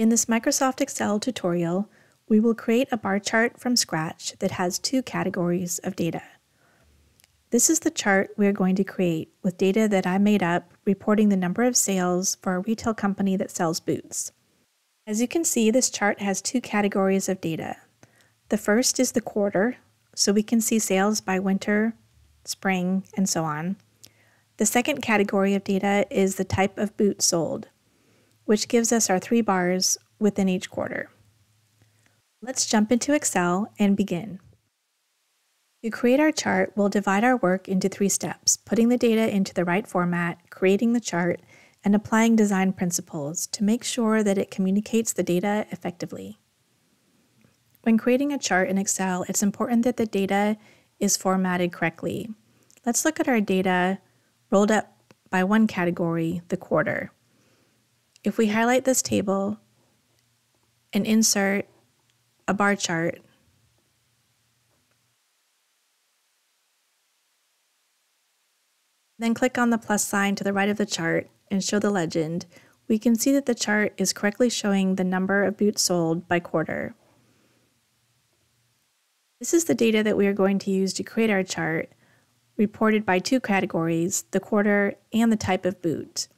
In this Microsoft Excel tutorial, we will create a bar chart from scratch that has two categories of data. This is the chart we are going to create with data that I made up reporting the number of sales for a retail company that sells boots. As you can see, this chart has two categories of data. The first is the quarter, so we can see sales by winter, spring, and so on. The second category of data is the type of boot sold which gives us our three bars within each quarter. Let's jump into Excel and begin. To create our chart, we'll divide our work into three steps, putting the data into the right format, creating the chart, and applying design principles to make sure that it communicates the data effectively. When creating a chart in Excel, it's important that the data is formatted correctly. Let's look at our data rolled up by one category, the quarter. If we highlight this table and insert a bar chart, then click on the plus sign to the right of the chart and show the legend, we can see that the chart is correctly showing the number of boots sold by quarter. This is the data that we are going to use to create our chart, reported by two categories, the quarter and the type of boot.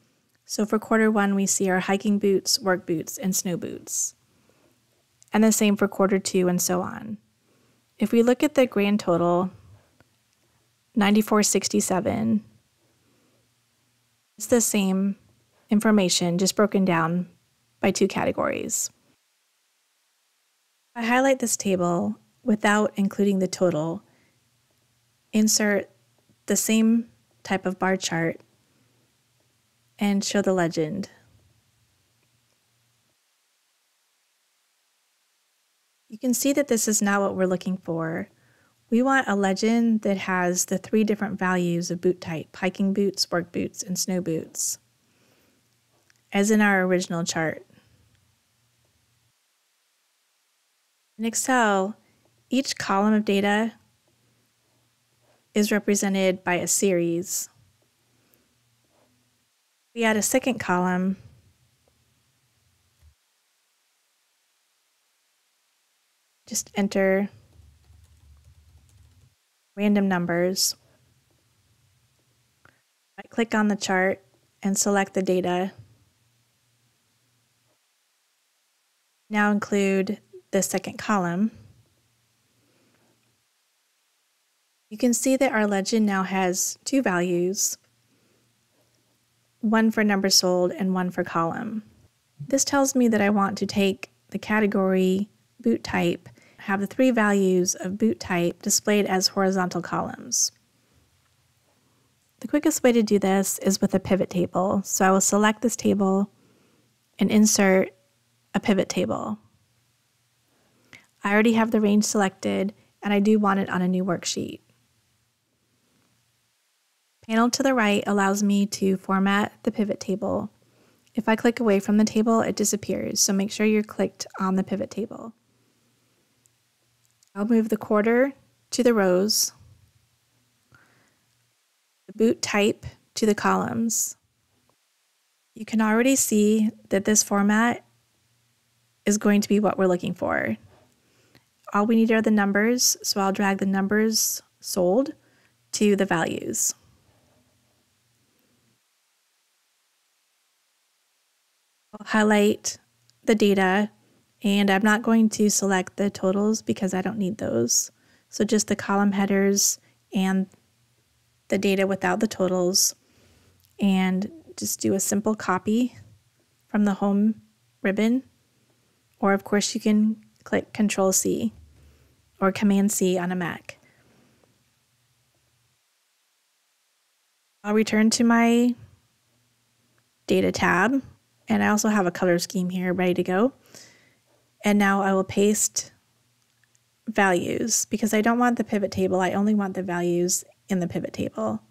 So for quarter one, we see our hiking boots, work boots, and snow boots. And the same for quarter two and so on. If we look at the grand total, 9467, it's the same information, just broken down by two categories. I highlight this table without including the total, insert the same type of bar chart and show the legend. You can see that this is not what we're looking for. We want a legend that has the three different values of boot type, hiking boots, work boots, and snow boots, as in our original chart. In Excel, each column of data is represented by a series we add a second column just enter random numbers. I click on the chart and select the data. Now include the second column. You can see that our legend now has two values one for number sold and one for column. This tells me that I want to take the category boot type, have the three values of boot type displayed as horizontal columns. The quickest way to do this is with a pivot table. So I will select this table and insert a pivot table. I already have the range selected and I do want it on a new worksheet. Panel to the right allows me to format the pivot table. If I click away from the table, it disappears, so make sure you're clicked on the pivot table. I'll move the quarter to the rows, the boot type to the columns. You can already see that this format is going to be what we're looking for. All we need are the numbers, so I'll drag the numbers sold to the values. I'll highlight the data and I'm not going to select the totals because I don't need those. So just the column headers and the data without the totals and just do a simple copy from the home ribbon. Or of course you can click Control C or Command C on a Mac. I'll return to my data tab and I also have a color scheme here ready to go. And now I will paste values because I don't want the pivot table. I only want the values in the pivot table.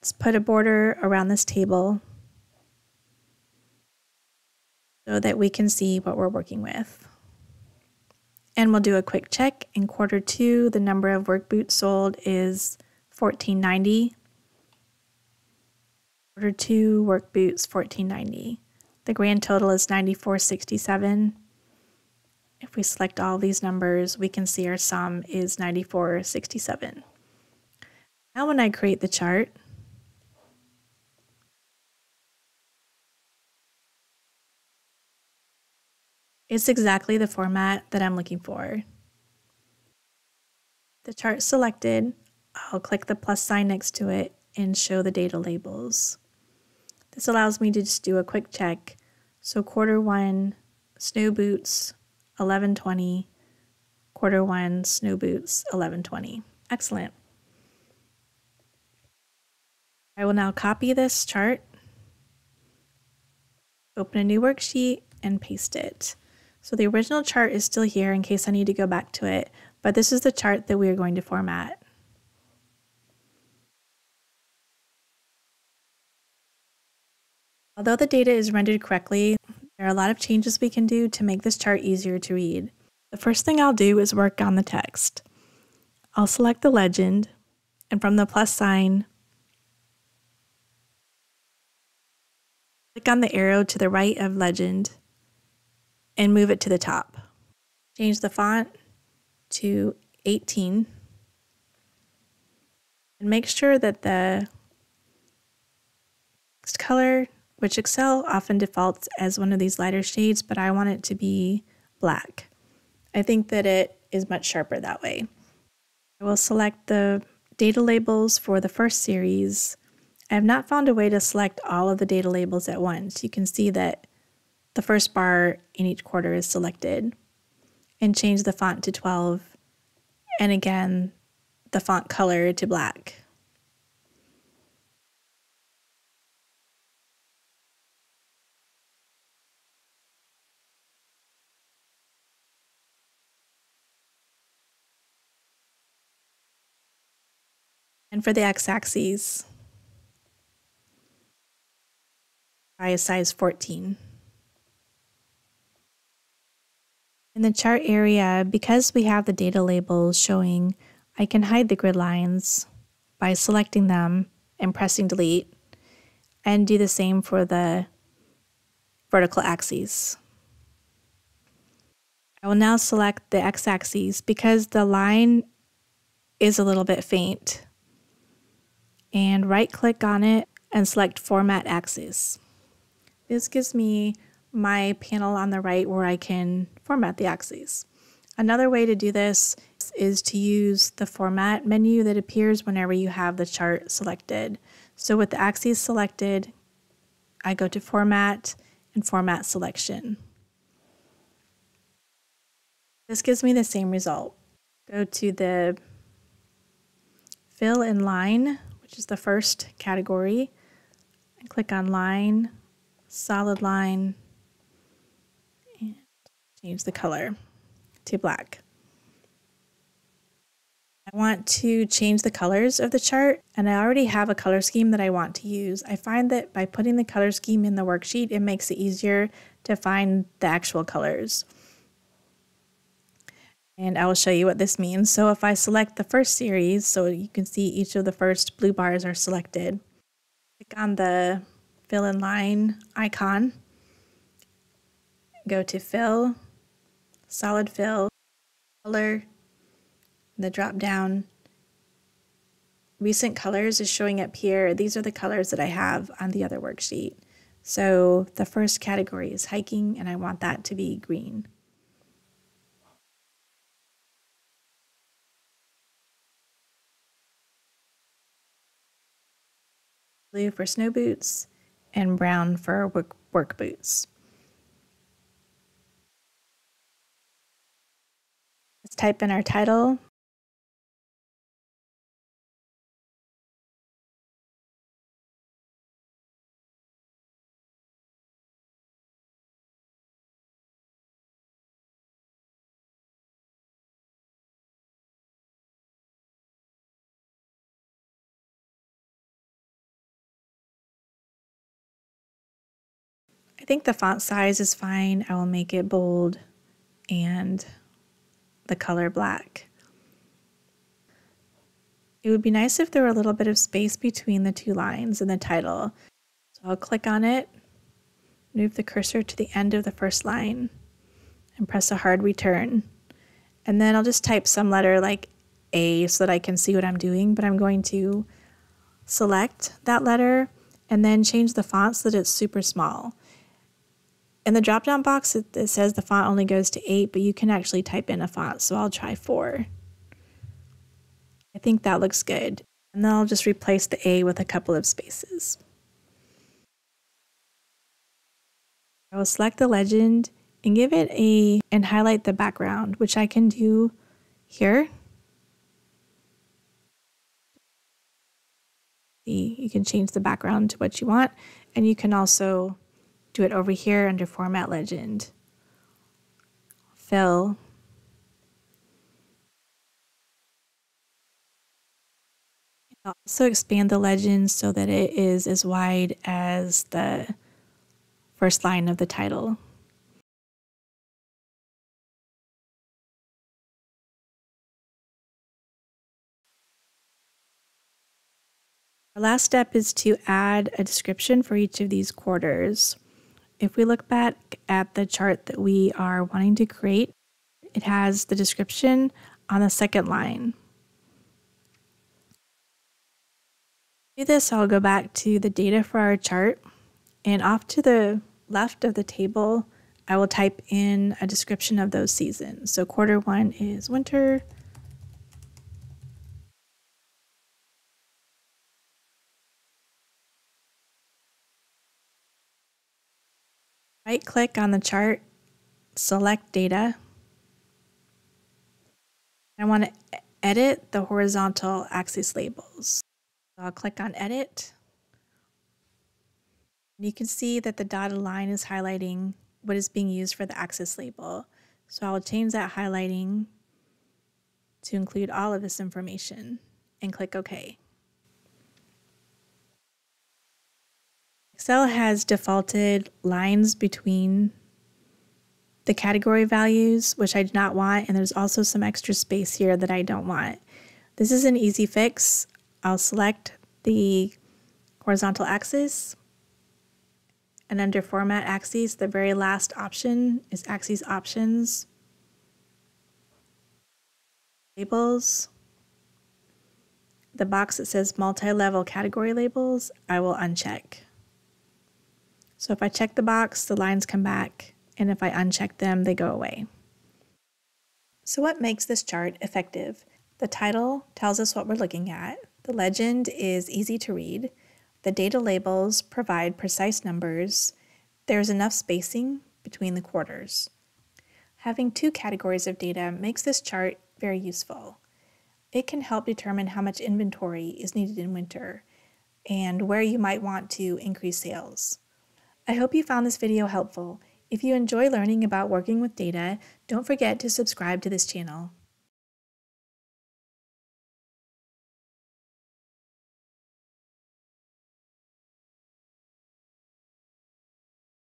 Let's put a border around this table so that we can see what we're working with. And we'll do a quick check. In quarter two, the number of work boots sold is 1490 Order 2 work boots 1490. The grand total is 9467. If we select all these numbers, we can see our sum is 9467. Now when I create the chart, it's exactly the format that I'm looking for. The chart selected, I'll click the plus sign next to it and show the data labels. This allows me to just do a quick check. So quarter one, snow boots, 1120, quarter one, snow boots, 1120. Excellent. I will now copy this chart, open a new worksheet, and paste it. So the original chart is still here in case I need to go back to it, but this is the chart that we are going to format. Although the data is rendered correctly, there are a lot of changes we can do to make this chart easier to read. The first thing I'll do is work on the text. I'll select the legend, and from the plus sign, click on the arrow to the right of legend and move it to the top. Change the font to 18 and make sure that the text color which Excel often defaults as one of these lighter shades, but I want it to be black. I think that it is much sharper that way. I will select the data labels for the first series. I have not found a way to select all of the data labels at once. You can see that the first bar in each quarter is selected and change the font to 12 and again the font color to black. And for the x-axis, I size 14. In the chart area, because we have the data labels showing, I can hide the grid lines by selecting them and pressing delete, and do the same for the vertical axes. I will now select the x-axis because the line is a little bit faint and right click on it and select Format Axis. This gives me my panel on the right where I can format the axes. Another way to do this is to use the format menu that appears whenever you have the chart selected. So with the axes selected, I go to format and format selection. This gives me the same result. Go to the fill in line which is the first category, and click on line, solid line, and change the color to black. I want to change the colors of the chart and I already have a color scheme that I want to use. I find that by putting the color scheme in the worksheet, it makes it easier to find the actual colors. And I will show you what this means. So if I select the first series, so you can see each of the first blue bars are selected, click on the fill in line icon, go to fill, solid fill, color, the drop down. Recent colors is showing up here. These are the colors that I have on the other worksheet. So the first category is hiking and I want that to be green. Blue for snow boots, and brown for work, work boots. Let's type in our title. Think the font size is fine. I will make it bold and the color black. It would be nice if there were a little bit of space between the two lines in the title. So I'll click on it, move the cursor to the end of the first line, and press a hard return. And then I'll just type some letter like A so that I can see what I'm doing, but I'm going to select that letter and then change the font so that it's super small. In the drop down box, it, it, says the font only goes to 8, but you can actually type in a font, so I'll try 4. I think that looks good. And then I'll just replace the A with a couple of spaces. I will select the legend and give it a and highlight the background, which I can do here. You can change the background to what you want, and you can also do it over here under Format Legend. Fill. Also expand the legend so that it is as wide as the first line of the title. Our last step is to add a description for each of these quarters. If we look back at the chart that we are wanting to create, it has the description on the second line. To do this, I'll go back to the data for our chart and off to the left of the table, I will type in a description of those seasons. So quarter one is winter. Right click on the chart, select data. I want to edit the horizontal axis labels. So I'll click on edit. You can see that the dotted line is highlighting what is being used for the axis label. So I'll change that highlighting to include all of this information and click OK. Excel has defaulted lines between the category values, which I do not want, and there's also some extra space here that I don't want. This is an easy fix. I'll select the horizontal axis, and under Format Axes, the very last option is Axes Options, Labels. The box that says Multi-Level Category Labels, I will uncheck. So if I check the box, the lines come back, and if I uncheck them, they go away. So what makes this chart effective? The title tells us what we're looking at. The legend is easy to read. The data labels provide precise numbers. There is enough spacing between the quarters. Having two categories of data makes this chart very useful. It can help determine how much inventory is needed in winter and where you might want to increase sales. I hope you found this video helpful. If you enjoy learning about working with data, don't forget to subscribe to this channel.